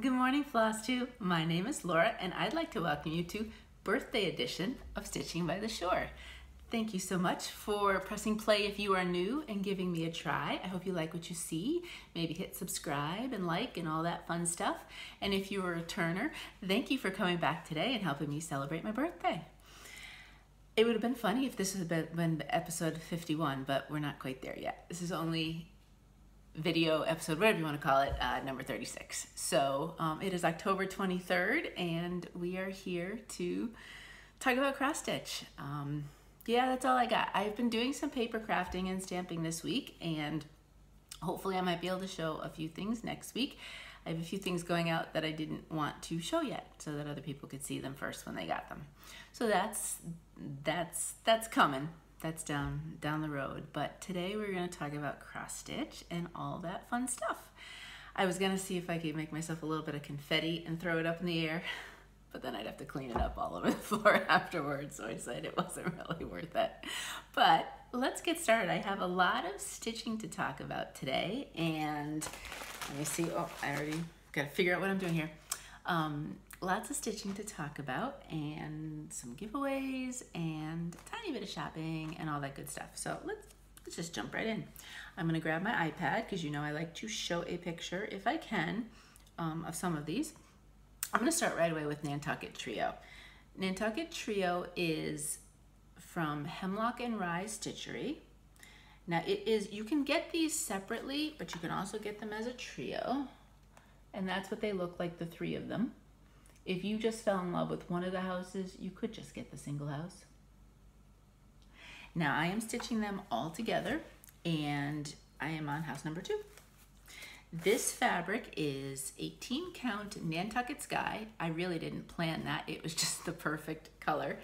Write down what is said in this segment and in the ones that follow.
Good morning, Floss Tube. My name is Laura, and I'd like to welcome you to birthday edition of Stitching by the Shore. Thank you so much for pressing play if you are new and giving me a try. I hope you like what you see. Maybe hit subscribe and like and all that fun stuff. And if you are a returner, thank you for coming back today and helping me celebrate my birthday. It would have been funny if this had been episode 51, but we're not quite there yet. This is only video episode, whatever you want to call it, uh, number 36. So um, it is October 23rd, and we are here to talk about cross stitch. Um, yeah, that's all I got. I've been doing some paper crafting and stamping this week, and hopefully I might be able to show a few things next week. I have a few things going out that I didn't want to show yet so that other people could see them first when they got them. So that's that's that's coming that's down down the road. But today we're going to talk about cross stitch and all that fun stuff. I was going to see if I could make myself a little bit of confetti and throw it up in the air, but then I'd have to clean it up all over the floor afterwards, so I decided it wasn't really worth it. But let's get started. I have a lot of stitching to talk about today, and let me see. Oh, I already got to figure out what I'm doing here. Um, lots of stitching to talk about and some giveaways and a tiny bit of shopping and all that good stuff. So let's, let's just jump right in. I'm gonna grab my iPad because you know I like to show a picture if I can um, of some of these. I'm gonna start right away with Nantucket Trio. Nantucket Trio is from Hemlock and Rye Stitchery. Now it is, you can get these separately, but you can also get them as a trio. And that's what they look like, the three of them. If you just fell in love with one of the houses, you could just get the single house. Now I am stitching them all together and I am on house number two. This fabric is 18 count Nantucket Sky. I really didn't plan that. It was just the perfect color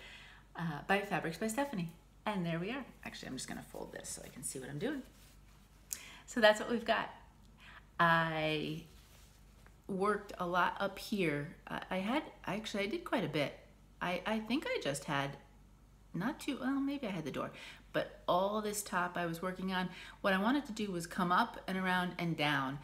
uh, by Fabrics by Stephanie. And there we are. Actually, I'm just gonna fold this so I can see what I'm doing. So that's what we've got. I worked a lot up here. I had, actually, I did quite a bit. I, I think I just had, not too, well, maybe I had the door, but all this top I was working on, what I wanted to do was come up and around and down.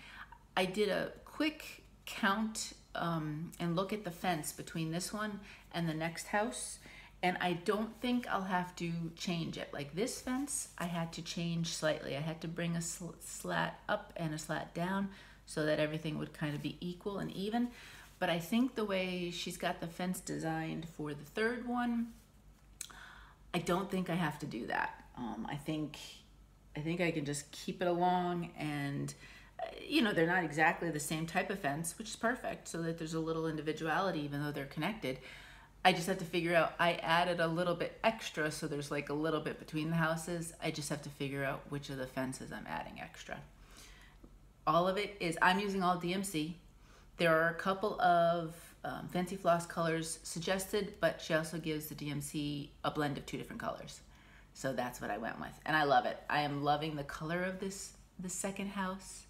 I did a quick count um, and look at the fence between this one and the next house. And I don't think I'll have to change it. Like this fence, I had to change slightly. I had to bring a sl slat up and a slat down so that everything would kind of be equal and even. But I think the way she's got the fence designed for the third one, I don't think I have to do that. Um, I think I think I can just keep it along and uh, you know, they're not exactly the same type of fence, which is perfect so that there's a little individuality even though they're connected. I just have to figure out, I added a little bit extra so there's like a little bit between the houses. I just have to figure out which of the fences I'm adding extra all of it is, I'm using all DMC. There are a couple of um, Fancy Floss colors suggested, but she also gives the DMC a blend of two different colors. So that's what I went with. And I love it. I am loving the color of this, the second house.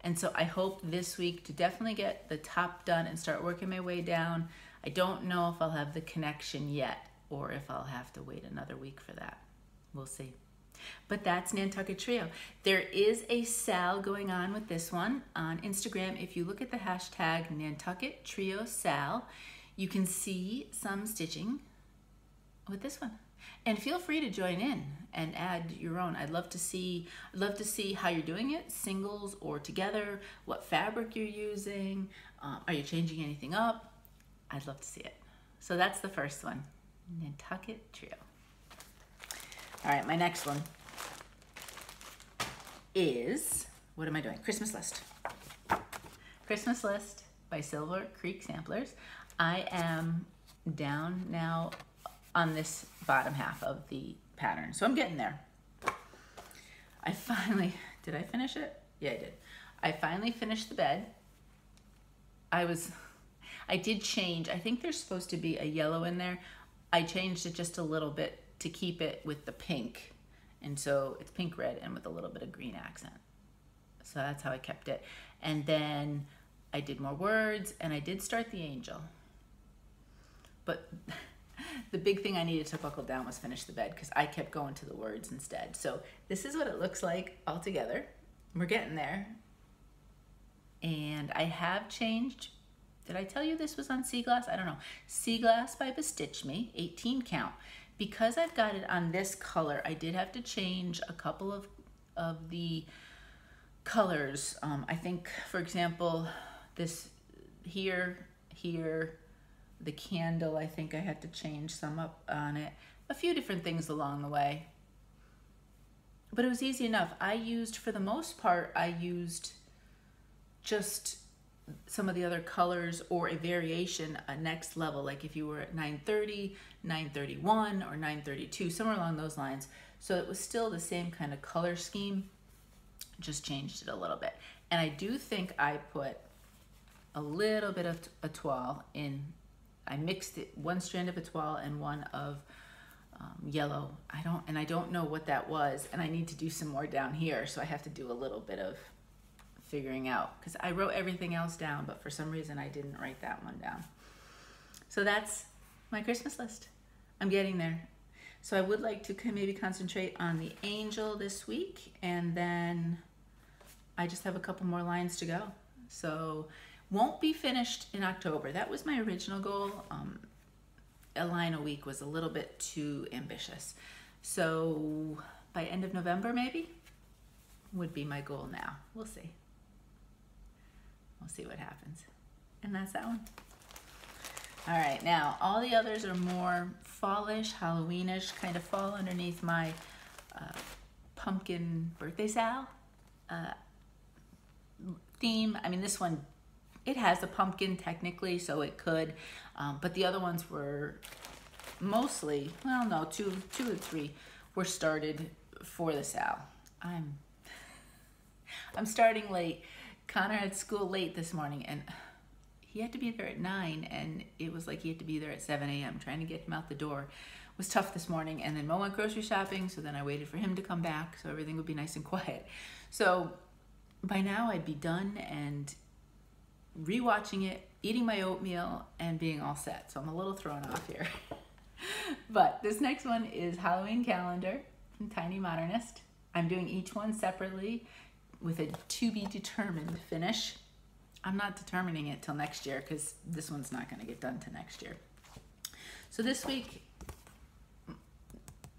And so I hope this week to definitely get the top done and start working my way down. I don't know if I'll have the connection yet or if I'll have to wait another week for that. We'll see. But that's Nantucket Trio. There is a sale going on with this one on Instagram. If you look at the hashtag Nantucket Trio Sal, you can see some stitching with this one. And feel free to join in and add your own. I'd love to see I'd love to see how you're doing it, singles or together, what fabric you're using, um, are you changing anything up? I'd love to see it. So that's the first one, Nantucket Trio. All right, my next one is, what am I doing? Christmas list. Christmas list by Silver Creek Samplers. I am down now on this bottom half of the pattern. So I'm getting there. I finally, did I finish it? Yeah, I did. I finally finished the bed. I was, I did change. I think there's supposed to be a yellow in there. I changed it just a little bit to keep it with the pink. And so it's pink red and with a little bit of green accent. So that's how I kept it. And then I did more words and I did start the angel. But the big thing I needed to buckle down was finish the bed because I kept going to the words instead. So this is what it looks like all together. We're getting there. And I have changed did I tell you this was on Sea Glass? I don't know. Sea Glass by BeStitchMe, 18 count. Because I've got it on this color, I did have to change a couple of, of the colors. Um, I think, for example, this here, here, the candle, I think I had to change some up on it. A few different things along the way. But it was easy enough. I used, for the most part, I used just some of the other colors or a variation a next level like if you were at 930 931 or 932 somewhere along those lines. So it was still the same kind of color scheme just changed it a little bit. And i do think i put a little bit of etoile in i mixed it one strand of etoile and one of um, yellow. I don't and i don't know what that was and i need to do some more down here so i have to do a little bit of figuring out because I wrote everything else down, but for some reason I didn't write that one down. So that's my Christmas list. I'm getting there. So I would like to maybe concentrate on the angel this week and then I just have a couple more lines to go. So won't be finished in October. That was my original goal. Um, a line a week was a little bit too ambitious. So by end of November maybe would be my goal now. We'll see. We'll see what happens. And that's that one. All right, now all the others are more fallish, Halloweenish, kind of fall underneath my uh, pumpkin birthday sal uh, theme. I mean, this one, it has a pumpkin technically, so it could, um, but the other ones were mostly, well, no, two, two or three were started for the sal. I'm, I'm starting late Connor had school late this morning and he had to be there at 9 and it was like he had to be there at 7 a.m. trying to get him out the door. Was tough this morning and then Mo went grocery shopping so then I waited for him to come back so everything would be nice and quiet. So by now I'd be done and rewatching it eating my oatmeal and being all set. So I'm a little thrown off here. But this next one is Halloween calendar from Tiny Modernist. I'm doing each one separately with a to be determined finish. I'm not determining it till next year because this one's not going to get done till next year. So this week,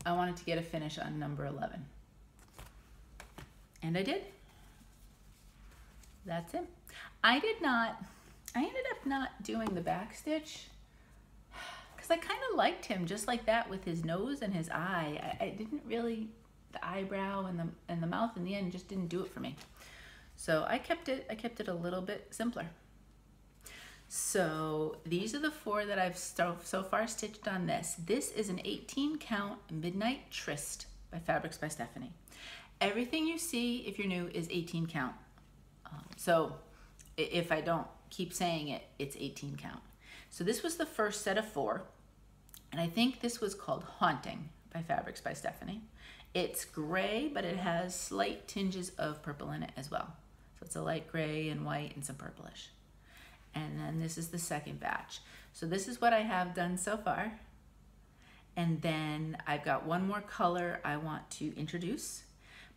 I wanted to get a finish on number 11. And I did. That's it. I did not, I ended up not doing the back stitch because I kind of liked him just like that with his nose and his eye. I, I didn't really the eyebrow and the and the mouth in the end just didn't do it for me. So I kept it I kept it a little bit simpler. So these are the four that I've so, so far stitched on this. This is an 18 count Midnight Tryst by Fabrics by Stephanie. Everything you see, if you're new, is 18 count. Um, so if I don't keep saying it, it's 18 count. So this was the first set of four. And I think this was called Haunting by Fabrics by Stephanie. It's gray, but it has slight tinges of purple in it as well. So it's a light gray and white and some purplish. And then this is the second batch. So this is what I have done so far. And then I've got one more color I want to introduce.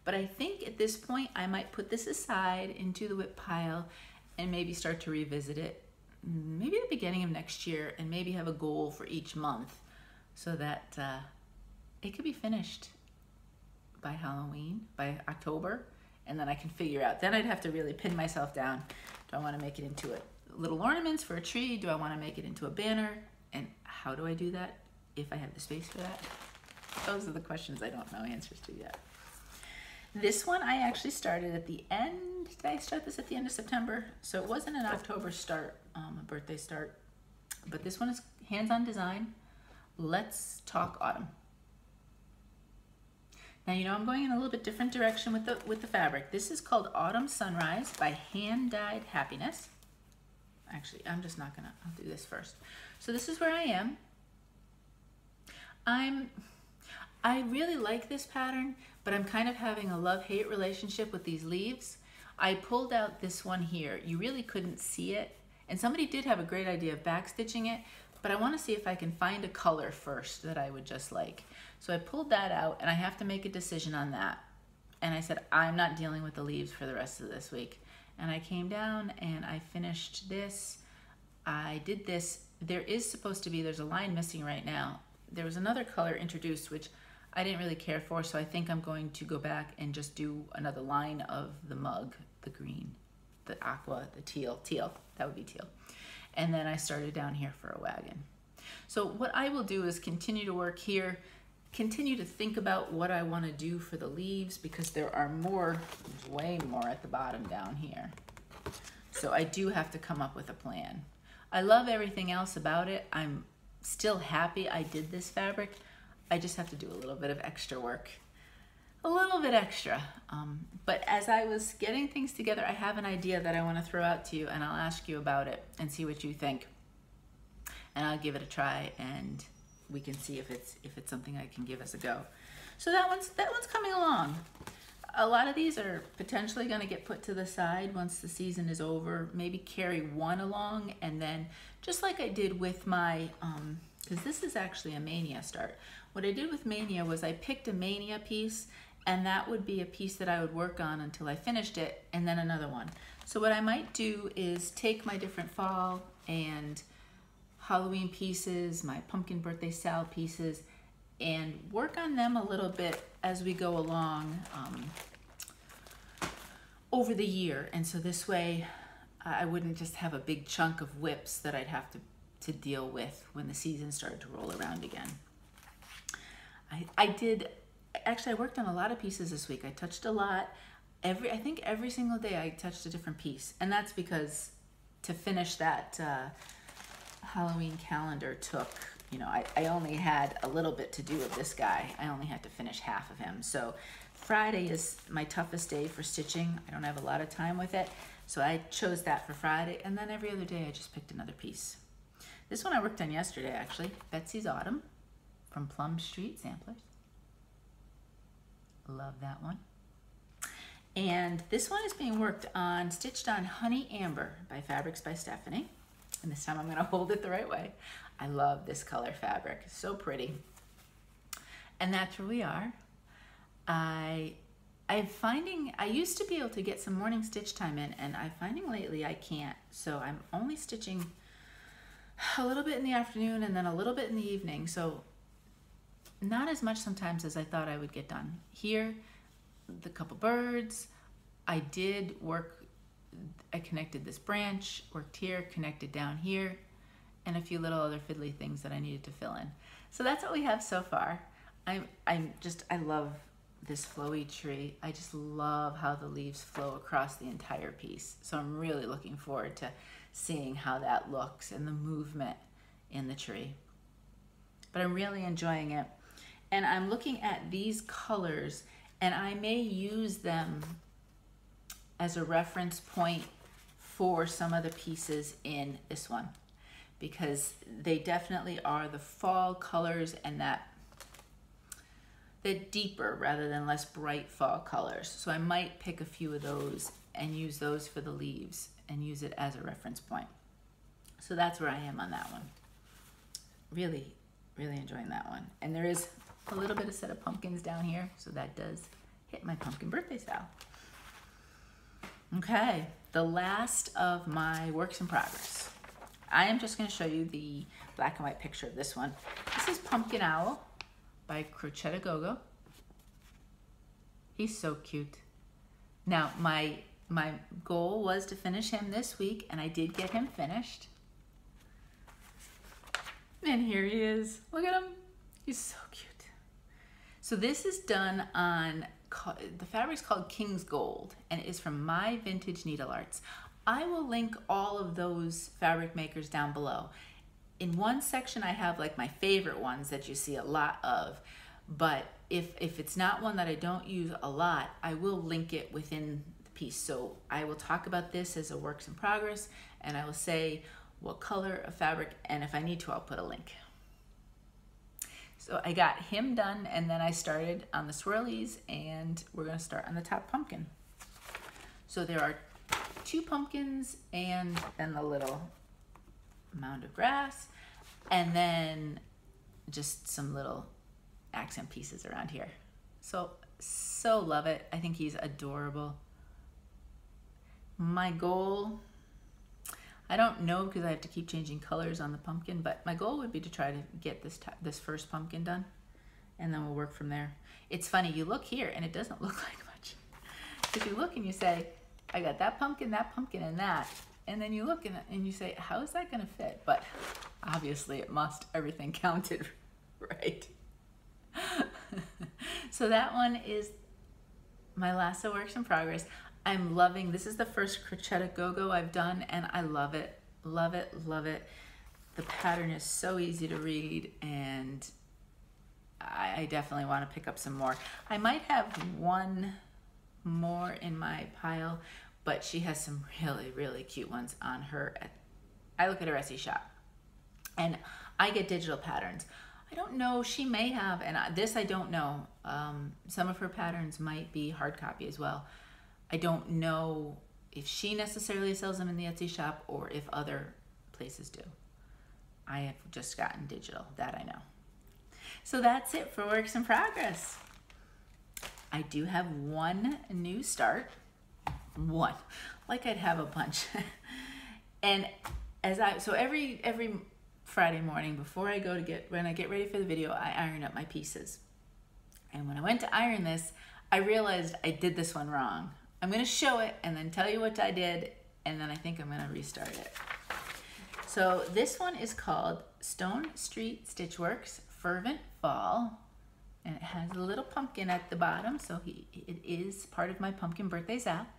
But I think at this point I might put this aside into the WIP pile and maybe start to revisit it maybe the beginning of next year and maybe have a goal for each month so that uh, it could be finished by Halloween, by October, and then I can figure out. Then I'd have to really pin myself down. Do I want to make it into a little ornaments for a tree? Do I want to make it into a banner? And how do I do that if I have the space for that? Those are the questions I don't know answers to yet. This one I actually started at the end. Did I start this at the end of September? So it wasn't an October start, um, a birthday start. But this one is hands-on design. Let's talk autumn. Now you know I'm going in a little bit different direction with the with the fabric. This is called Autumn Sunrise by Hand Dyed Happiness. Actually, I'm just not gonna, I'll do this first. So this is where I am. I'm, I really like this pattern, but I'm kind of having a love-hate relationship with these leaves. I pulled out this one here. You really couldn't see it. And somebody did have a great idea of backstitching it, but I wanna see if I can find a color first that I would just like. So I pulled that out and I have to make a decision on that. And I said, I'm not dealing with the leaves for the rest of this week. And I came down and I finished this. I did this, there is supposed to be, there's a line missing right now. There was another color introduced, which I didn't really care for, so I think I'm going to go back and just do another line of the mug, the green, the aqua, the teal, teal, that would be teal. And then I started down here for a wagon. So what I will do is continue to work here, continue to think about what I want to do for the leaves because there are more, way more at the bottom down here. So I do have to come up with a plan. I love everything else about it. I'm still happy I did this fabric. I just have to do a little bit of extra work. A little bit extra. Um, but as I was getting things together, I have an idea that I want to throw out to you and I'll ask you about it and see what you think. And I'll give it a try and we can see if it's if it's something I can give us a go. So that one's that one's coming along. A lot of these are potentially going to get put to the side once the season is over. Maybe carry one along and then just like I did with my um because this is actually a mania start. What I did with mania was I picked a mania piece and that would be a piece that I would work on until I finished it and then another one. So what I might do is take my different fall and Halloween pieces, my pumpkin birthday salad pieces, and work on them a little bit as we go along um, over the year. And so this way I wouldn't just have a big chunk of WIPs that I'd have to, to deal with when the season started to roll around again. I, I did, actually I worked on a lot of pieces this week. I touched a lot. Every, I think every single day I touched a different piece. And that's because to finish that uh, Halloween calendar took, you know, I, I only had a little bit to do with this guy. I only had to finish half of him. So Friday is my toughest day for stitching. I don't have a lot of time with it. So I chose that for Friday. And then every other day I just picked another piece. This one I worked on yesterday, actually. Betsy's Autumn from Plum Street Samplers. Love that one. And this one is being worked on, stitched on Honey Amber by Fabrics by Stephanie and this time I'm gonna hold it the right way. I love this color fabric, so pretty. And that's where we are. I, I'm finding, I used to be able to get some morning stitch time in and I'm finding lately I can't. So I'm only stitching a little bit in the afternoon and then a little bit in the evening. So not as much sometimes as I thought I would get done. Here, the couple birds, I did work I connected this branch, worked here, connected down here, and a few little other fiddly things that I needed to fill in. So that's what we have so far. I'm, I'm just, I love this flowy tree. I just love how the leaves flow across the entire piece. So I'm really looking forward to seeing how that looks and the movement in the tree. But I'm really enjoying it. And I'm looking at these colors and I may use them as a reference point for some of the pieces in this one because they definitely are the fall colors and that the deeper rather than less bright fall colors. So I might pick a few of those and use those for the leaves and use it as a reference point. So that's where I am on that one. Really, really enjoying that one. And there is a little bit of set of pumpkins down here, so that does hit my pumpkin birthday style. Okay, the last of my works in progress. I am just going to show you the black and white picture of this one. This is Pumpkin Owl by Crocette a gogo. He's so cute. Now, my my goal was to finish him this week, and I did get him finished. And here he is. Look at him. He's so cute. So this is done on the fabric is called King's Gold and it is from My Vintage Needlearts. I will link all of those fabric makers down below. In one section I have like my favorite ones that you see a lot of, but if, if it's not one that I don't use a lot, I will link it within the piece. So I will talk about this as a works in progress and I will say what color of fabric and if I need to I'll put a link. So I got him done and then I started on the swirlies and we're gonna start on the top pumpkin. So there are two pumpkins and then the little mound of grass and then just some little accent pieces around here. So, so love it. I think he's adorable. My goal, I don't know because I have to keep changing colors on the pumpkin, but my goal would be to try to get this this first pumpkin done, and then we'll work from there. It's funny, you look here and it doesn't look like much. If you look and you say, I got that pumpkin, that pumpkin, and that, and then you look and, and you say, how is that going to fit? But obviously it must. Everything counted right. so that one is my lasso works in progress. I'm loving, this is the first Crocette a Go-Go I've done and I love it, love it, love it. The pattern is so easy to read and I, I definitely want to pick up some more. I might have one more in my pile, but she has some really, really cute ones on her. I look at her Etsy shop and I get digital patterns. I don't know, she may have, and this I don't know. Um, some of her patterns might be hard copy as well. I don't know if she necessarily sells them in the Etsy shop or if other places do. I have just gotten digital, that I know. So that's it for Works in Progress. I do have one new start. One. Like I'd have a bunch. and as I so every every Friday morning before I go to get when I get ready for the video, I iron up my pieces. And when I went to iron this, I realized I did this one wrong. I'm going to show it and then tell you what I did, and then I think I'm going to restart it. So this one is called Stone Street Stitchworks Fervent Fall, and it has a little pumpkin at the bottom, so he, it is part of my pumpkin birthday zap.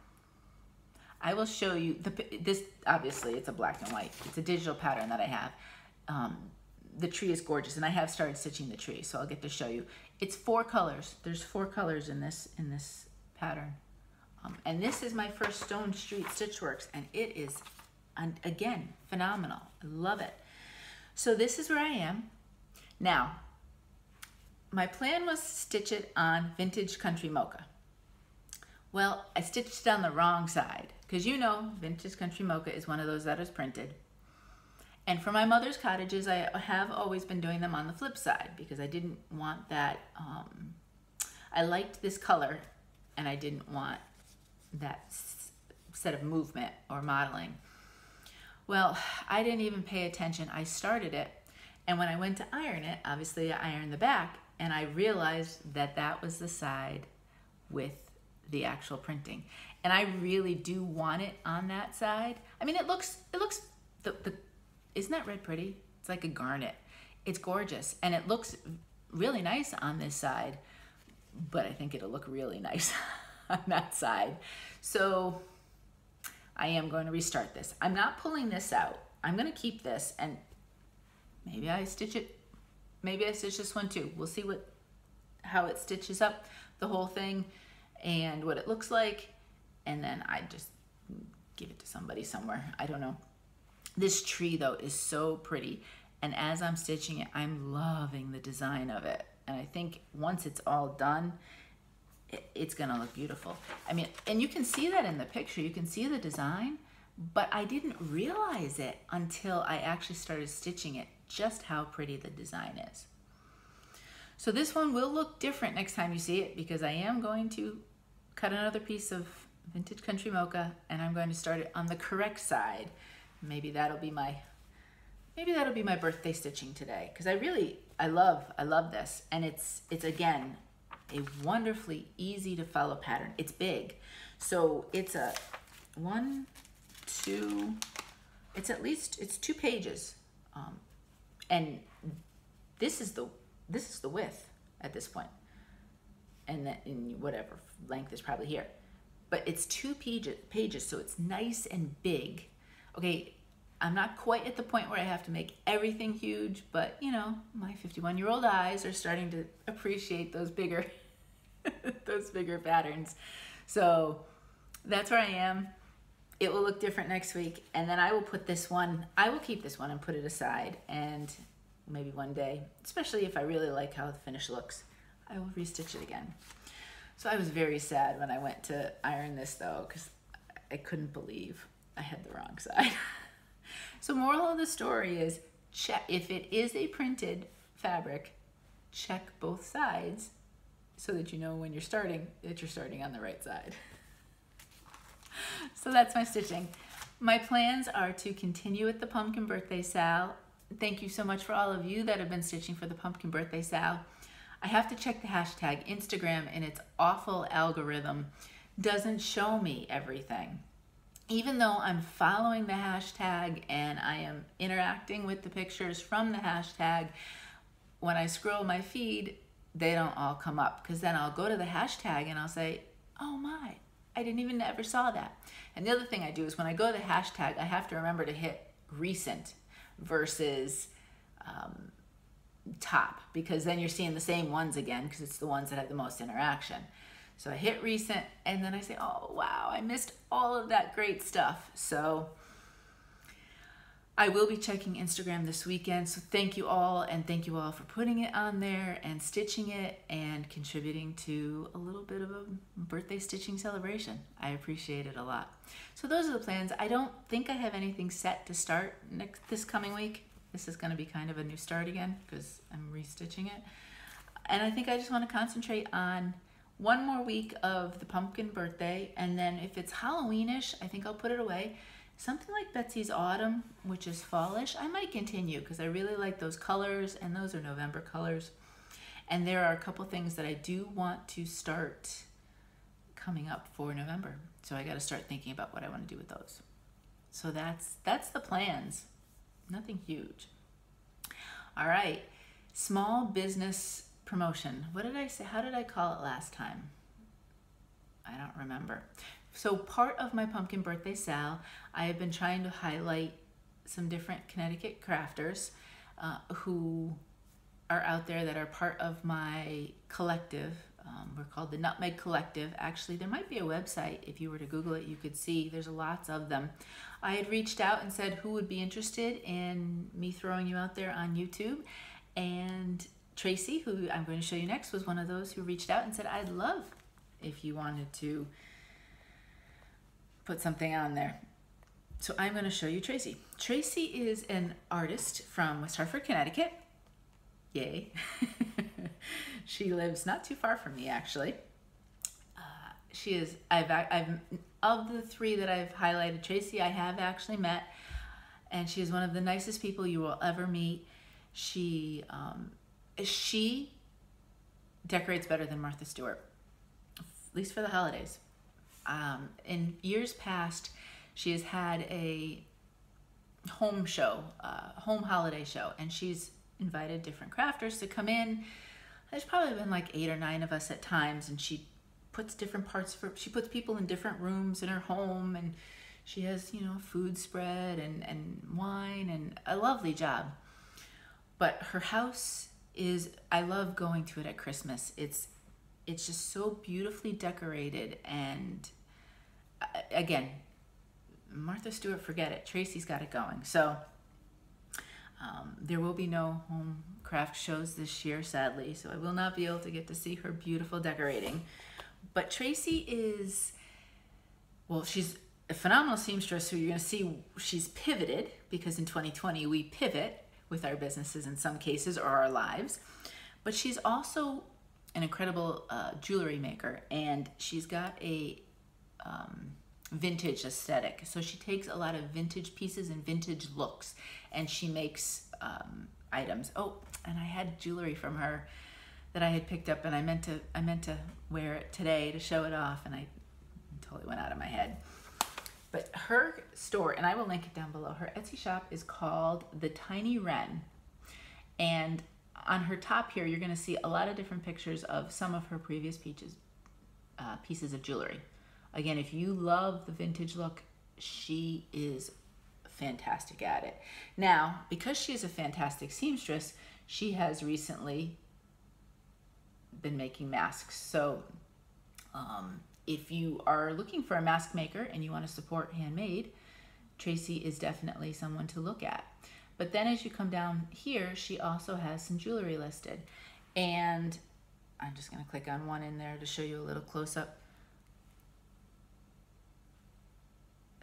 I will show you, the, this obviously it's a black and white, it's a digital pattern that I have. Um, the tree is gorgeous and I have started stitching the tree, so I'll get to show you. It's four colors, there's four colors in this, in this pattern. Um, and this is my first Stone Street Stitchworks, and it is, again, phenomenal. I love it. So this is where I am. Now, my plan was to stitch it on Vintage Country Mocha. Well, I stitched it on the wrong side, because you know Vintage Country Mocha is one of those that is printed. And for my mother's cottages, I have always been doing them on the flip side, because I didn't want that, um, I liked this color, and I didn't want that set of movement or modeling. Well, I didn't even pay attention. I started it, and when I went to iron it, obviously I ironed the back, and I realized that that was the side with the actual printing. And I really do want it on that side. I mean, it looks, it looks, the, the isn't that red pretty? It's like a garnet. It's gorgeous, and it looks really nice on this side, but I think it'll look really nice that side. So I am going to restart this. I'm not pulling this out. I'm going to keep this and maybe I stitch it. Maybe I stitch this one too. We'll see what how it stitches up the whole thing and what it looks like. And then I just give it to somebody somewhere. I don't know. This tree though is so pretty. And as I'm stitching it, I'm loving the design of it. And I think once it's all done, it's gonna look beautiful. I mean, and you can see that in the picture, you can see the design, but I didn't realize it until I actually started stitching it, just how pretty the design is. So this one will look different next time you see it because I am going to cut another piece of Vintage Country Mocha and I'm going to start it on the correct side. Maybe that'll be my, maybe that'll be my birthday stitching today because I really, I love, I love this. And it's, it's again, a wonderfully easy to follow pattern. It's big. So it's a one, two, it's at least, it's two pages. Um, and this is the, this is the width at this point. And then in whatever length is probably here. But it's two pages, pages, so it's nice and big. Okay, I'm not quite at the point where I have to make everything huge, but you know, my 51 year old eyes are starting to appreciate those bigger, those bigger patterns. So that's where I am. It will look different next week. And then I will put this one, I will keep this one and put it aside. And maybe one day, especially if I really like how the finish looks, I will restitch it again. So I was very sad when I went to iron this though, because I couldn't believe I had the wrong side. So moral of the story is check if it is a printed fabric, check both sides so that you know when you're starting that you're starting on the right side. so that's my stitching. My plans are to continue with the pumpkin birthday sal. Thank you so much for all of you that have been stitching for the pumpkin birthday sal. I have to check the hashtag. Instagram and its awful algorithm doesn't show me everything. Even though I'm following the hashtag and I am interacting with the pictures from the hashtag, when I scroll my feed, they don't all come up because then I'll go to the hashtag and I'll say, oh my, I didn't even ever saw that. And the other thing I do is when I go to the hashtag, I have to remember to hit recent versus um, top because then you're seeing the same ones again because it's the ones that have the most interaction. So I hit recent and then I say, oh wow, I missed all of that great stuff. So I will be checking Instagram this weekend. So thank you all and thank you all for putting it on there and stitching it and contributing to a little bit of a birthday stitching celebration. I appreciate it a lot. So those are the plans. I don't think I have anything set to start next this coming week. This is going to be kind of a new start again because I'm restitching it. And I think I just want to concentrate on one more week of the pumpkin birthday and then if it's Halloweenish, I think I'll put it away. Something like Betsy's Autumn, which is fallish, I might continue because I really like those colors and those are November colors. And there are a couple things that I do want to start coming up for November. So I got to start thinking about what I want to do with those. So that's that's the plans. Nothing huge. All right. Small business promotion. What did I say? How did I call it last time? I don't remember. So part of my pumpkin birthday sal, I have been trying to highlight some different Connecticut crafters uh, who are out there that are part of my collective. Um, we're called the Nutmeg Collective. Actually, there might be a website. If you were to Google it, you could see there's lots of them. I had reached out and said who would be interested in me throwing you out there on YouTube. And Tracy, who I'm going to show you next, was one of those who reached out and said, I'd love if you wanted to put something on there. So I'm going to show you Tracy. Tracy is an artist from West Hartford, Connecticut. Yay. she lives not too far from me, actually. Uh, she is, I've, I've, of the three that I've highlighted, Tracy, I have actually met, and she is one of the nicest people you will ever meet. She um, she decorates better than Martha Stewart, at least for the holidays. Um, in years past, she has had a home show, uh, home holiday show, and she's invited different crafters to come in. There's probably been like eight or nine of us at times, and she puts different parts for she puts people in different rooms in her home, and she has you know food spread and and wine and a lovely job. But her house is I love going to it at Christmas. It's it's just so beautifully decorated and again, Martha Stewart, forget it. Tracy's got it going. So um, there will be no home craft shows this year, sadly, so I will not be able to get to see her beautiful decorating. But Tracy is, well, she's a phenomenal seamstress who you're going to see she's pivoted because in 2020 we pivot with our businesses in some cases or our lives. But she's also an incredible uh, jewelry maker and she's got a um, vintage aesthetic. So she takes a lot of vintage pieces and vintage looks and she makes um, items. Oh, and I had jewelry from her that I had picked up and I meant to I meant to wear it today to show it off and I totally went out of my head. But her store, and I will link it down below, her Etsy shop is called The Tiny Wren. And on her top here, you're going to see a lot of different pictures of some of her previous peaches, uh, pieces of jewelry. Again, if you love the vintage look, she is fantastic at it. Now, because she is a fantastic seamstress, she has recently been making masks. So um, if you are looking for a mask maker and you want to support handmade, Tracy is definitely someone to look at. But then as you come down here, she also has some jewelry listed. And I'm just going to click on one in there to show you a little close up.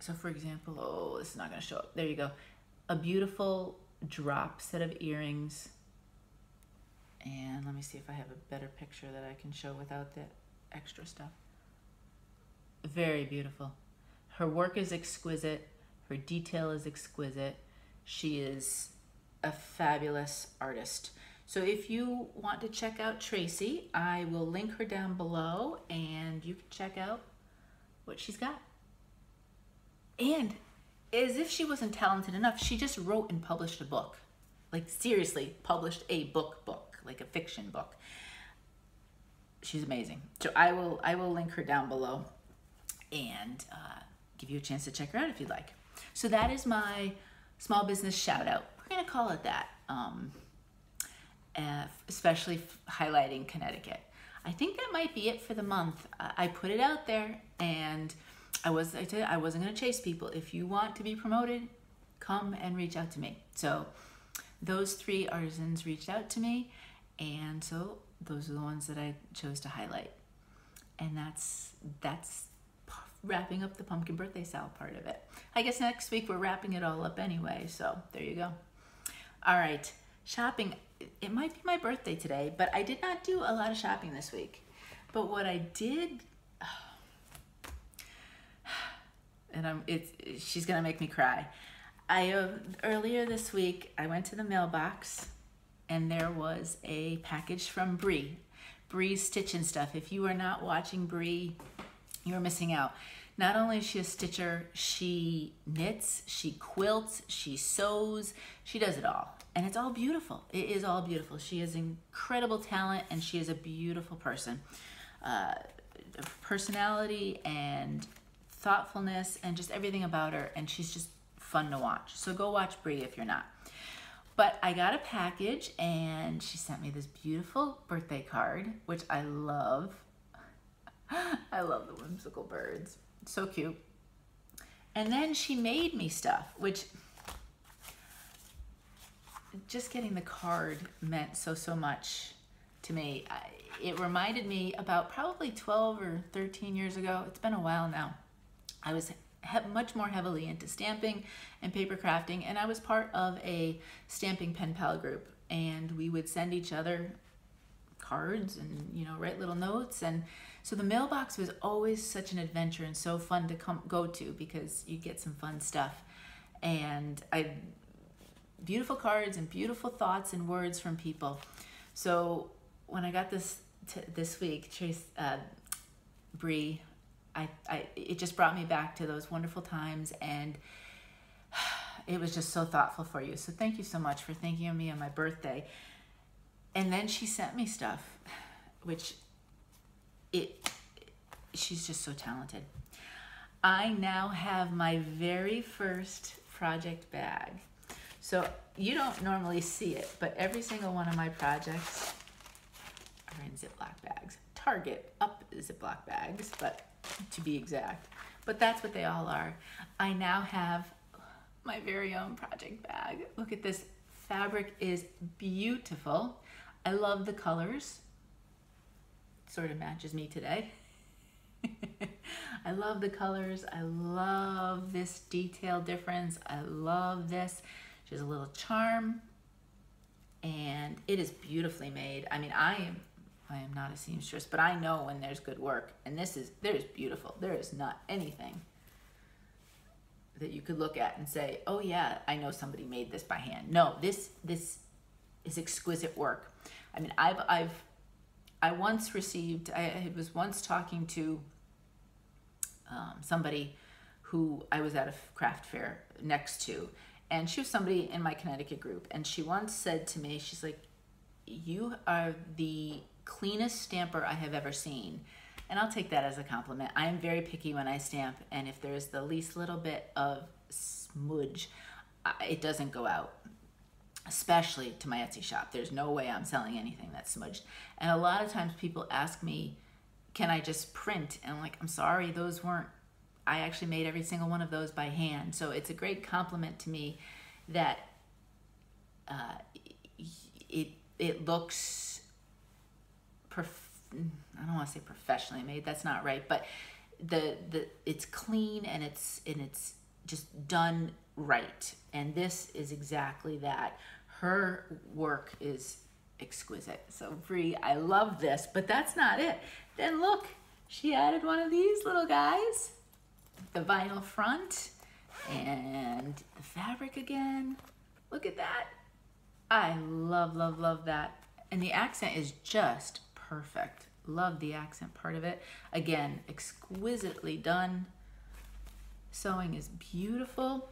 So for example, oh, this is not to show up. There you go. A beautiful drop set of earrings. And let me see if I have a better picture that I can show without the extra stuff. Very beautiful. Her work is exquisite. Her detail is exquisite. She is a fabulous artist. So if you want to check out Tracy, I will link her down below and you can check out what she's got. And as if she wasn't talented enough, she just wrote and published a book. Like seriously, published a book book, like a fiction book. She's amazing. So I will I will link her down below and uh, give you a chance to check her out if you'd like. So that is my small business shout out. We're gonna call it that. Um, uh, especially highlighting Connecticut. I think that might be it for the month. I put it out there and I was I, you, I wasn't going to chase people. If you want to be promoted, come and reach out to me. So those three artisans reached out to me and so those are the ones that I chose to highlight. And that's that's wrapping up the pumpkin birthday sal part of it. I guess next week we're wrapping it all up anyway. So there you go. All right, shopping it might be my birthday today, but I did not do a lot of shopping this week. But what I did, and I'm it's she's gonna make me cry. I uh, earlier this week I went to the mailbox, and there was a package from Bree, Bree's Stitch and Stuff. If you are not watching Bree, you're missing out. Not only is she a stitcher, she knits, she quilts, she sews, she does it all and it's all beautiful. It is all beautiful. She has incredible talent and she is a beautiful person. Uh, personality and thoughtfulness and just everything about her. And she's just fun to watch. So go watch Brie if you're not. But I got a package and she sent me this beautiful birthday card, which I love. I love the whimsical birds. So cute. And then she made me stuff, which just getting the card meant so, so much to me. It reminded me about probably 12 or 13 years ago. It's been a while now. I was much more heavily into stamping and paper crafting, and I was part of a stamping pen pal group. And we would send each other cards and you know write little notes and so the mailbox was always such an adventure and so fun to come go to because you get some fun stuff and i beautiful cards and beautiful thoughts and words from people. So when I got this this week, Trace uh, Bree, I, I it just brought me back to those wonderful times and it was just so thoughtful for you. So thank you so much for thinking of me on my birthday. And then she sent me stuff, which it she's just so talented. I now have my very first project bag. So you don't normally see it, but every single one of my projects are in Ziploc bags. Target up Ziploc bags, but to be exact. But that's what they all are. I now have my very own project bag. Look at this. Fabric is beautiful. I love the colors. It Sort of matches me today. I love the colors. I love this detail difference. I love this. Has a little charm and it is beautifully made. I mean, I am I am not a seamstress, but I know when there's good work. And this is there's beautiful. There is not anything that you could look at and say, "Oh yeah, I know somebody made this by hand." No, this this is exquisite work. I mean, I've I've I once received I, was once talking to um, somebody who I was at a craft fair next to, and she was somebody in my Connecticut group, and she once said to me, she's like, "You are the cleanest stamper I have ever seen." And I'll take that as a compliment. I am very picky when I stamp, and if there's the least little bit of smudge, it doesn't go out. Especially to my Etsy shop. There's no way I'm selling anything that's smudged. And a lot of times people ask me, can I just print? And I'm like, I'm sorry, those weren't I actually made every single one of those by hand. So it's a great compliment to me that uh, it it looks I don't want to say professionally made. That's not right, but the the it's clean and it's and it's just done right. And this is exactly that. Her work is exquisite. So Brie, I love this, but that's not it. Then look, she added one of these little guys the vinyl front And the fabric again. Look at that. I love, love, love that. And the accent is just perfect. Love the accent part of it. Again, exquisitely done. Sewing is beautiful.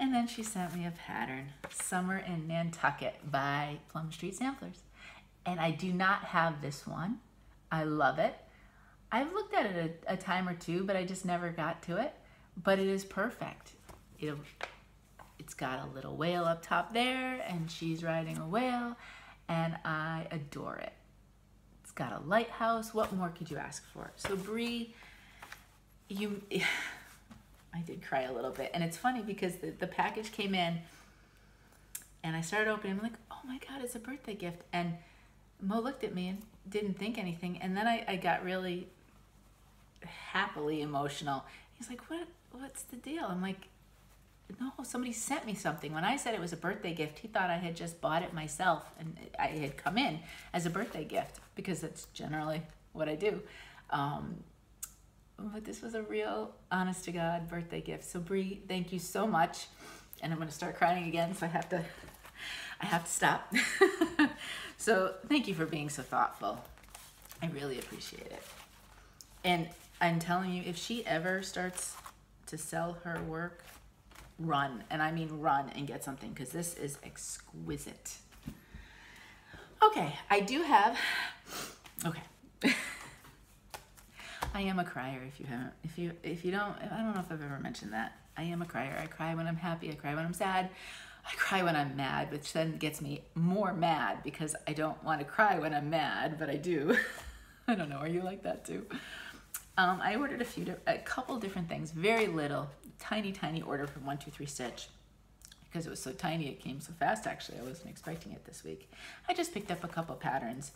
And then she sent me a pattern, Summer in Nantucket by Plum Street Samplers. And I do not have this one. I love it. I've looked at it a, a time or two, but I just never got to it. But it is perfect. It, it's got a little whale up top there, and she's riding a whale, and I adore it. Got a lighthouse. What more could you ask for? So Bree, you, I did cry a little bit, and it's funny because the, the package came in, and I started opening. I'm like, oh my god, it's a birthday gift, and Mo looked at me and didn't think anything, and then I, I got really happily emotional. He's like, "What? What's the deal?" I'm like, "No, somebody sent me something." When I said it was a birthday gift, he thought I had just bought it myself, and I had come in as a birthday gift because that's generally what I do. Um, but this was a real, honest to God birthday gift. So Bree, thank you so much. And I'm going to start crying again, so I have to, I have to stop. so thank you for being so thoughtful. I really appreciate it. And I'm telling you, if she ever starts to sell her work, run. And I mean run and get something because this is exquisite. Okay, I do have, okay. I am a crier if you haven't, if you, if you don't, I don't know if I've ever mentioned that. I am a crier. I cry when I'm happy. I cry when I'm sad. I cry when I'm mad, which then gets me more mad because I don't want to cry when I'm mad, but I do. I don't know. Are you like that too? Um, I ordered a few, a couple different things, very little, tiny, tiny order from One Two Three Stitch because it was so tiny. It came so fast. Actually, I wasn't expecting it this week. I just picked up a couple patterns.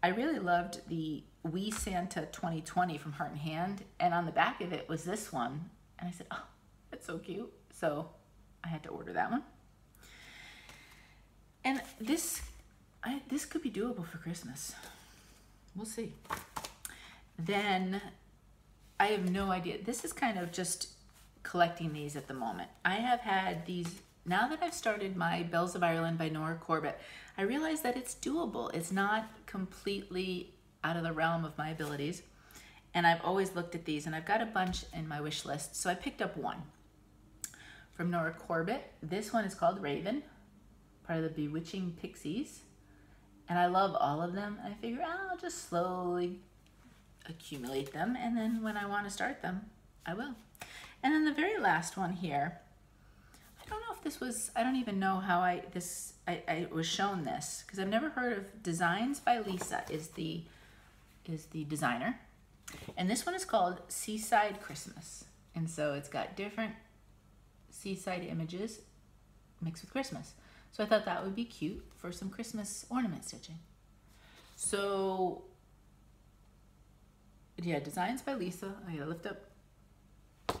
I really loved the We Santa 2020 from Heart and Hand, and on the back of it was this one, and I said, "Oh, that's so cute." So I had to order that one. And this, I, this could be doable for Christmas. We'll see. Then I have no idea. This is kind of just collecting these at the moment. I have had these, now that I've started my Bells of Ireland by Nora Corbett, I realize that it's doable. It's not completely out of the realm of my abilities. And I've always looked at these and I've got a bunch in my wish list. So I picked up one from Nora Corbett. This one is called Raven, part of the Bewitching Pixies. And I love all of them. I figure ah, I'll just slowly accumulate them and then when I want to start them, I will. And then the very last one here, I don't know if this was, I don't even know how I, this, I, I was shown this because I've never heard of Designs by Lisa is the, is the designer. And this one is called Seaside Christmas. And so it's got different seaside images mixed with Christmas. So I thought that would be cute for some Christmas ornament stitching. So yeah, designs by Lisa. I gotta lift up.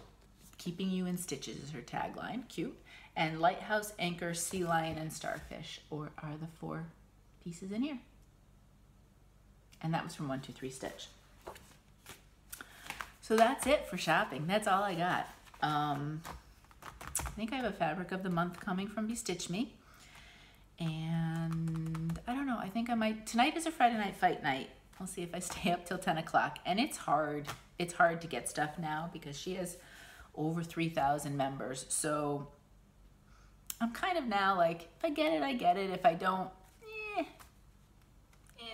Keeping you in stitches is her tagline. Cute. And lighthouse, anchor, sea lion, and starfish, or are the four pieces in here. And that was from one, two, three stitch. So that's it for shopping. That's all I got. Um, I think I have a fabric of the month coming from BeStitchMe. And I don't know, I think I might, tonight is a Friday night fight night. I'll see if I stay up till 10 o'clock. And it's hard. It's hard to get stuff now because she has over 3,000 members. So I'm kind of now like, if I get it, I get it. If I don't, eh,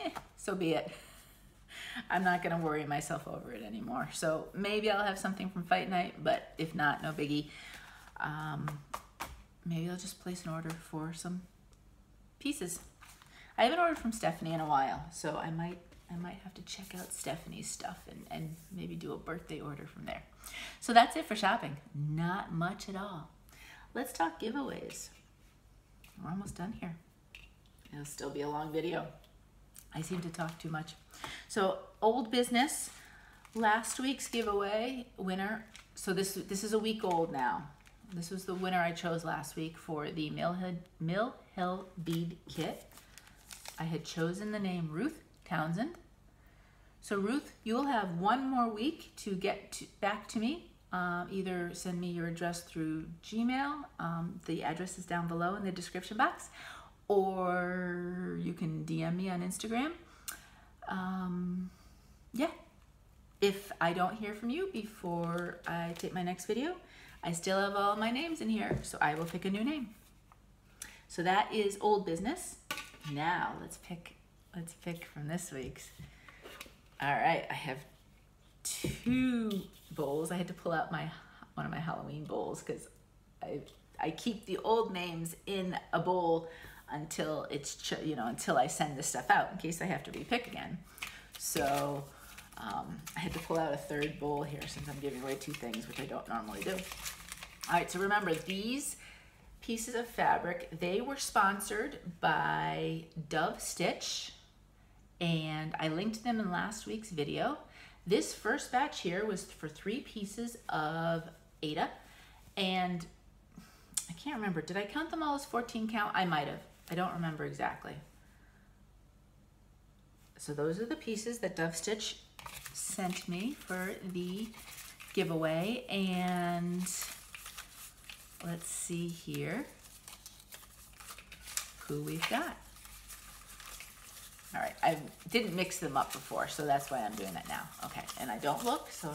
eh, so be it. I'm not to worry myself over it anymore. So maybe I'll have something from Fight Night, but if not, no biggie. Um, maybe I'll just place an order for some pieces. I haven't ordered from Stephanie in a while, so I might I might have to check out Stephanie's stuff and, and maybe do a birthday order from there. So that's it for shopping. Not much at all. Let's talk giveaways. We're almost done here. It'll still be a long video. I seem to talk too much. So old business, last week's giveaway winner. So this, this is a week old now. This was the winner I chose last week for the Mill Hill, Mill Hill bead kit. I had chosen the name Ruth Townsend. So Ruth, you'll have one more week to get to, back to me um, either send me your address through Gmail. Um, the address is down below in the description box, or you can DM me on Instagram. Um, yeah. If I don't hear from you before I take my next video, I still have all my names in here, so I will pick a new name. So that is old business. Now let's pick let's pick from this week's. All right, I have two bowls. I had to pull out my one of my Halloween bowls because I I keep the old names in a bowl until it's you know until I send this stuff out in case I have to repick again. So um, I had to pull out a third bowl here since I'm giving away two things, which I don't normally do. All right, so remember these pieces of fabric, they were sponsored by Dove Stitch, and I linked them in last week's video. This first batch here was for three pieces of Aida, and I can't remember, did I count them all as 14 count? I might have, I don't remember exactly. So those are the pieces that Dove Stitch sent me for the giveaway. And let's see here who we've got. All right, I didn't mix them up before, so that's why I'm doing that now. Okay, and I don't look, so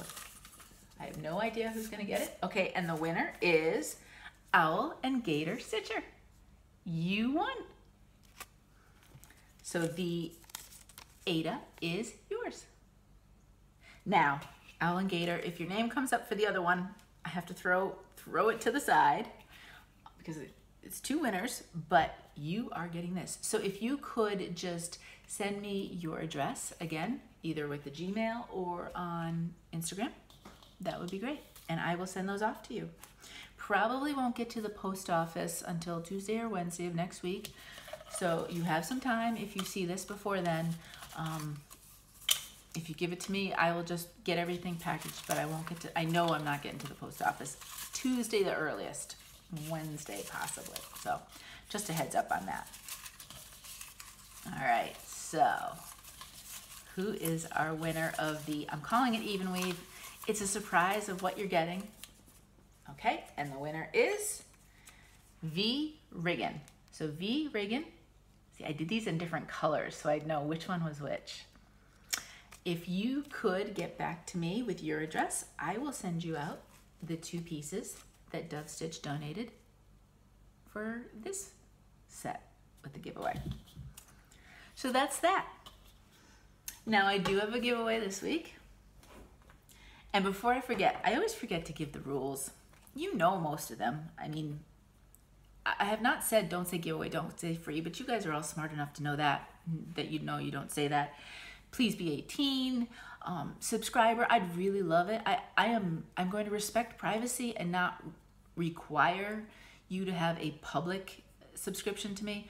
I have no idea who's gonna get it. Okay, and the winner is Owl and Gator Stitcher. You won. So the Aida is yours. Now, Owl and Gator, if your name comes up for the other one, I have to throw throw it to the side because it's two winners, but you are getting this. So if you could just send me your address again, either with the Gmail or on Instagram, that would be great. And I will send those off to you. Probably won't get to the post office until Tuesday or Wednesday of next week. So you have some time if you see this before then. Um, if you give it to me, I will just get everything packaged, but I won't get to, I know I'm not getting to the post office. Tuesday the earliest, Wednesday possibly. So just a heads up on that. All right, so who is our winner of the, I'm calling it even weave. It's a surprise of what you're getting. Okay, and the winner is V Riggin. So V Riggin, see I did these in different colors so I'd know which one was which. If you could get back to me with your address, I will send you out the two pieces that Dove Stitch donated for this set with the giveaway. So that's that. Now I do have a giveaway this week. And before I forget, I always forget to give the rules. You know most of them. I mean, I have not said don't say giveaway, don't say free, but you guys are all smart enough to know that, that you know you don't say that. Please be 18. Um, subscriber, I'd really love it. I, I am I'm going to respect privacy and not require you to have a public subscription to me,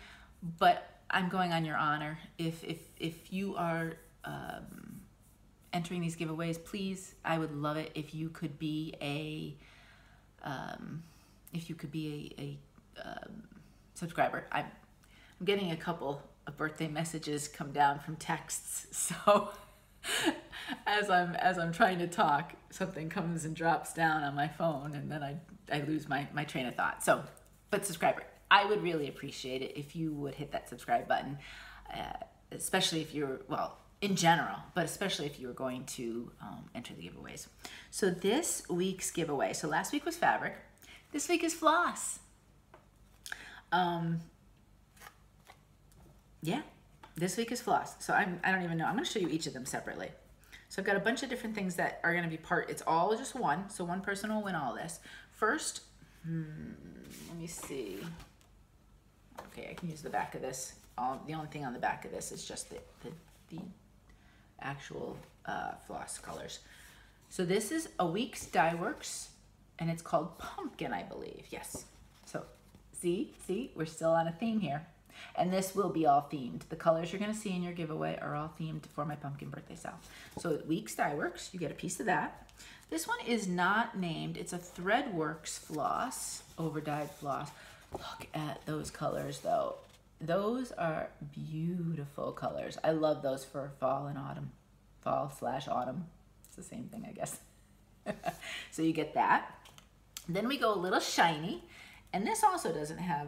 but I'm going on your honor. If if if you are um, entering these giveaways, please, I would love it if you could be a um, if you could be a, a um, subscriber. I'm I'm getting a couple of birthday messages come down from texts, so as I'm as I'm trying to talk, something comes and drops down on my phone, and then I I lose my my train of thought. So, but subscriber, I would really appreciate it if you would hit that subscribe button, uh, especially if you're well in general, but especially if you were going to um, enter the giveaways. So this week's giveaway. So last week was fabric. This week is floss. Um, yeah, this week is floss. So I'm, I don't even know. I'm going to show you each of them separately. So I've got a bunch of different things that are going to be part. It's all just one. So one person will win all this. First, hmm, let me see. Okay, I can use the back of this. All, the only thing on the back of this is just the, the, the actual uh, floss colors. So this is a Weeks Dye Works, and it's called Pumpkin, I believe. Yes. So see, see, we're still on a theme here. And this will be all themed. The colors you're going to see in your giveaway are all themed for my pumpkin birthday SAL. So Weeks Dye Works, you get a piece of that. This one is not named. It's a Threadworx floss, over dyed floss. Look at those colors though. Those are beautiful colors. I love those for fall and autumn. Fall slash autumn. It's the same thing, I guess. So you get that. Then we go a little shiny. And this also doesn't have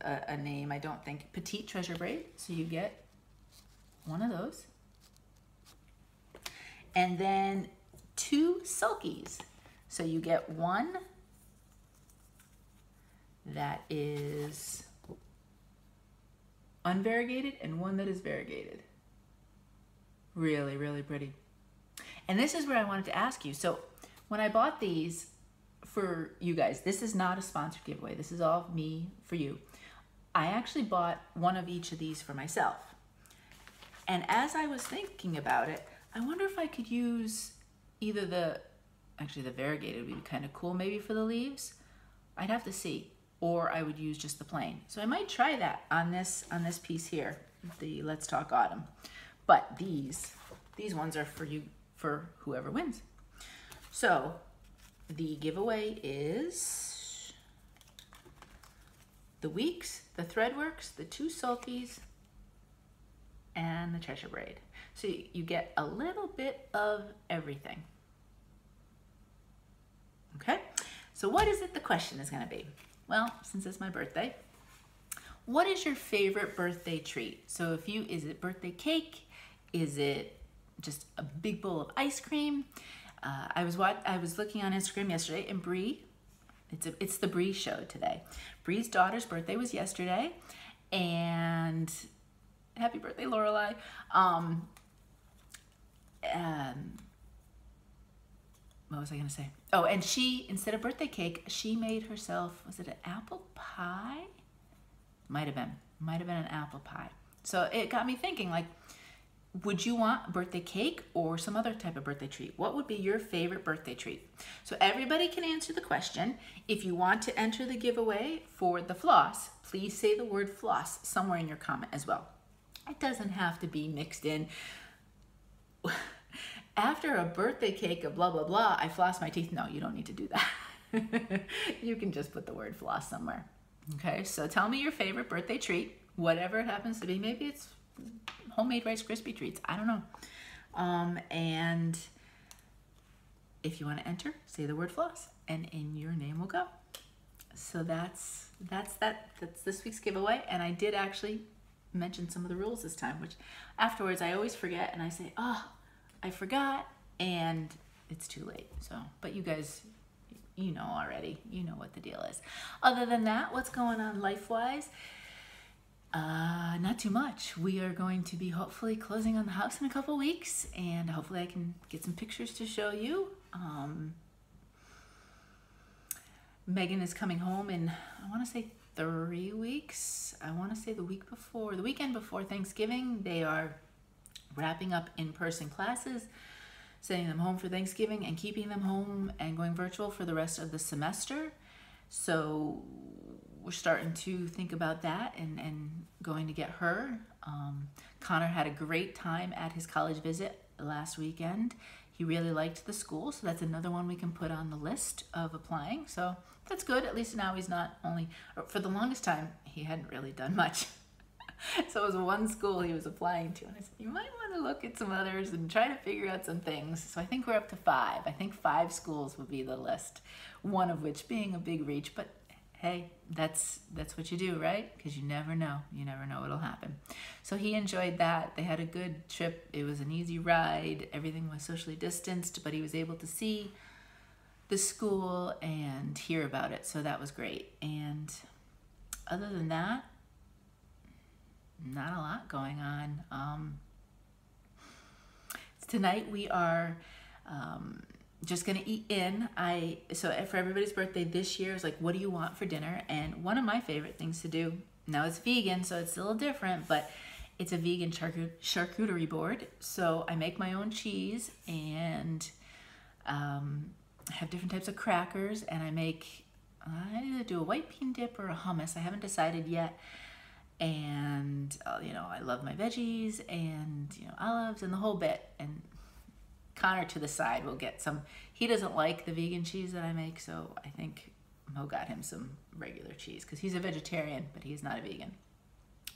a, a name, I don't think. Petite Treasure Braid. So you get one of those. And then two Sulkies. So you get one that is unvariegated and one that is variegated. Really, really pretty. And this is where I wanted to ask you. So when I bought these for you guys, this is not a sponsored giveaway. This is all me for you. I actually bought one of each of these for myself. And as I was thinking about it, I wonder if I could use either the, actually the variegated would be kind of cool maybe for the leaves. I'd have to see. Or I would use just the plain. So I might try that on this, on this piece here, the Let's Talk Autumn. But these, these ones are for you, for whoever wins. So the giveaway is the Weeks, the Threadworx, the two Sulkies, and the Treasure Braid. So you get a little bit of everything. Okay, so what is it the question is gonna be? Well, since it's my birthday, what is your favorite birthday treat? So if you, is it birthday cake? Is it just a big bowl of ice cream? Uh, I was what I was looking on Instagram yesterday, and Bree, it's a, it's the Bree show today. Bree's daughter's birthday was yesterday, and happy birthday, Lorelai. Um, um, what was I gonna say? Oh, and she instead of birthday cake, she made herself. Was it an apple pie? Might have been. Might have been an apple pie. So it got me thinking, like would you want birthday cake or some other type of birthday treat? What would be your favorite birthday treat? So everybody can answer the question. If you want to enter the giveaway for the floss, please say the word floss somewhere in your comment as well. It doesn't have to be mixed in. After a birthday cake of blah, blah, blah, I floss my teeth. No, you don't need to do that. you can just put the word floss somewhere. Okay, so tell me your favorite birthday treat, whatever it happens to be. Maybe it's homemade Rice Krispie treats. I don't know. Um, and if you want to enter, say the word floss, and in your name will go. So that's that's that. That's this week's giveaway. And I did actually mention some of the rules this time, which afterwards I always forget, and I say, oh, I forgot, and it's too late. So, but you guys, you know already. You know what the deal is. Other than that, what's going on life-wise? Uh, not too much. We are going to be hopefully closing on the house in a couple weeks, and hopefully I can get some pictures to show you. Um, Megan is coming home in, I want to say three weeks. I want to say the week before, the weekend before Thanksgiving. They are wrapping up in-person classes, sending them home for Thanksgiving, and keeping them home and going virtual for the rest of the semester. So we're starting to think about that and, and going to get her. Um, Connor had a great time at his college visit last weekend. He really liked the school, so that's another one we can put on the list of applying. So that's good. At least now he's not only, for the longest time, he hadn't really done much. so it was one school he was applying to. And I said, you might want to look at some others and try to figure out some things. So I think we're up to five. I think five schools would be the list, one of which being a big reach. But hey, that's that's what you do, right? Because you never know. You never know what'll happen. So he enjoyed that. They had a good trip. It was an easy ride. Everything was socially distanced, but he was able to see the school and hear about it. So that was great. And other than that, not a lot going on. Um, tonight we are um, just gonna eat in. I so for everybody's birthday this year is like, what do you want for dinner? And one of my favorite things to do now it's vegan, so it's a little different, but it's a vegan charcuterie board. So I make my own cheese and um, have different types of crackers, and I make I either do a white bean dip or a hummus. I haven't decided yet. And uh, you know, I love my veggies and you know olives and the whole bit. And Connor to the side will get some. He doesn't like the vegan cheese that I make, so I think Mo got him some regular cheese because he's a vegetarian, but he's not a vegan.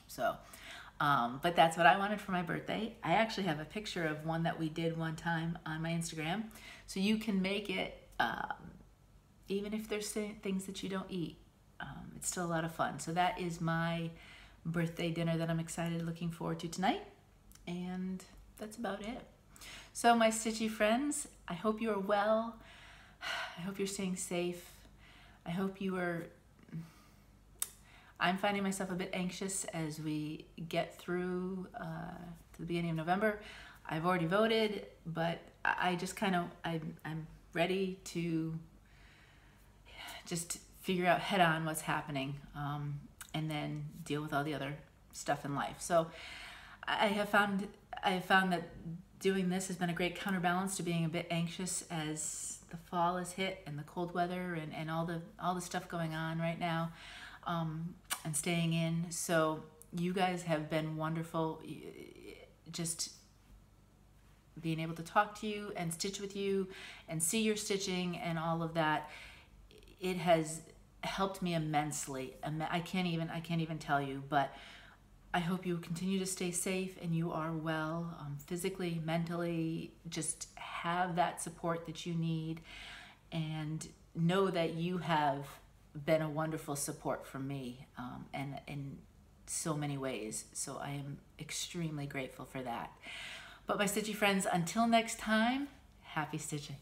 So, um, but that's what I wanted for my birthday. I actually have a picture of one that we did one time on my Instagram. So you can make it um, even if there's things that you don't eat, um, it's still a lot of fun. So that is my birthday dinner that I'm excited, looking forward to tonight. And that's about it. So, my stitchy friends, I hope you are well. I hope you're staying safe. I hope you are. I'm finding myself a bit anxious as we get through uh, to the beginning of November. I've already voted, but I just kind of I'm I'm ready to just figure out head on what's happening, um, and then deal with all the other stuff in life. So I have found I have found that doing this has been a great counterbalance to being a bit anxious as the fall has hit and the cold weather and, and all the all the stuff going on right now um, and staying in so you guys have been wonderful just being able to talk to you and stitch with you and see your stitching and all of that it has helped me immensely i can't even i can't even tell you but I hope you continue to stay safe and you are well um, physically, mentally. Just have that support that you need and know that you have been a wonderful support for me um, and in so many ways. So I am extremely grateful for that. But my stitchy friends, until next time, happy stitching.